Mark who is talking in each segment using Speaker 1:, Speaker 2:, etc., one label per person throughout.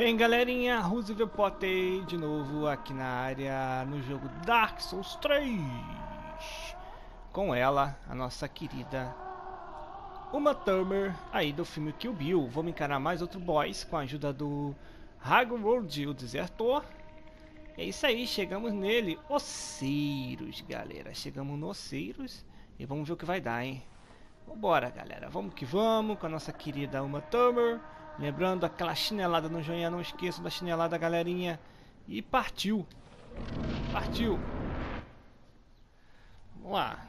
Speaker 1: bem, galerinha? Roosevelt Potter de novo aqui na área no jogo Dark Souls 3 com ela, a nossa querida Uma Thurmer aí do filme Kill Bill. Vamos encarar mais outro boss com a ajuda do Hagworld, o Desertor. É isso aí, chegamos nele, Oceiros, galera. Chegamos no Oceiros e vamos ver o que vai dar, hein? Vambora, galera. Vamos que vamos com a nossa querida Uma Thurmer. Lembrando aquela chinelada no joinha, não esqueçam da chinelada, galerinha. E partiu. Partiu. Vamos lá.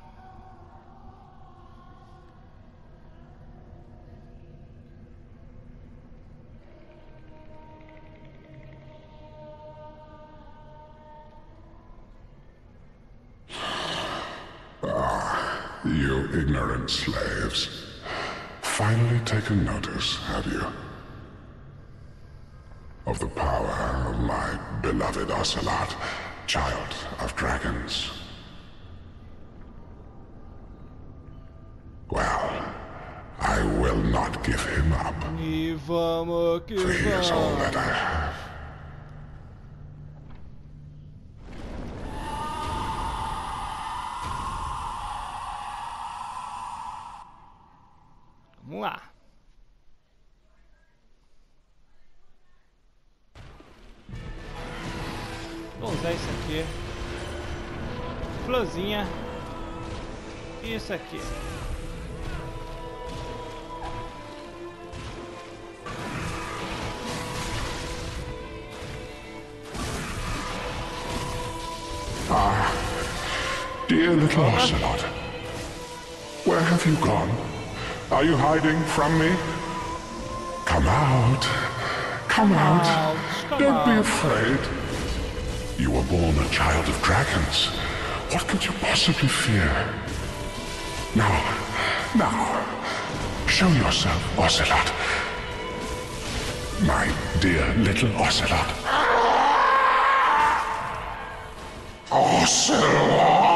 Speaker 2: You ignorant slaves. Finally taken notice, have you? Of the power of my beloved Ocelot, child of dragons. Well, I will not give him up. For he is all that I have.
Speaker 1: Vamos. Vou usar isso aqui. Florzinha. Isso aqui.
Speaker 2: Ah, dear little ah. Ocelot, where have you gone? Are you hiding from me? Come out. Come out.
Speaker 1: Come
Speaker 2: Don't be
Speaker 1: out.
Speaker 2: afraid. You were born a child of dragons. What could you possibly fear? Now, now, show yourself, Ocelot. My dear little Ocelot. Ocelot!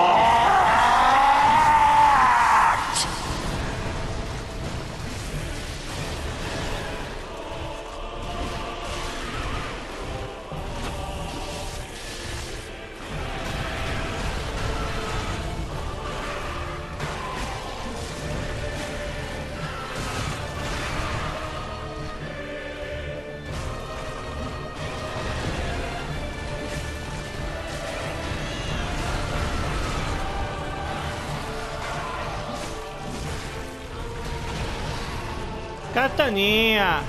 Speaker 1: Cataninha.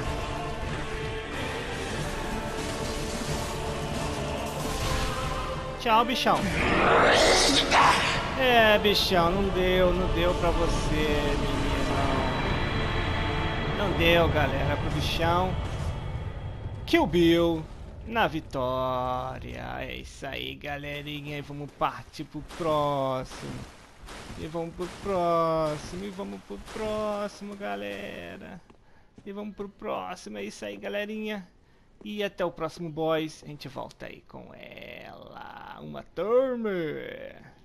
Speaker 1: Tchau, bichão. É, bichão, não deu, não deu pra você, menino. Não deu, galera, pro bichão. Kill Bill na vitória. É isso aí, galerinha. E vamos partir pro próximo. E vamos pro próximo, e vamos pro próximo, galera. E vamos pro próximo, é isso aí, galerinha. E até o próximo boys, a gente volta aí com ela, uma Turmer.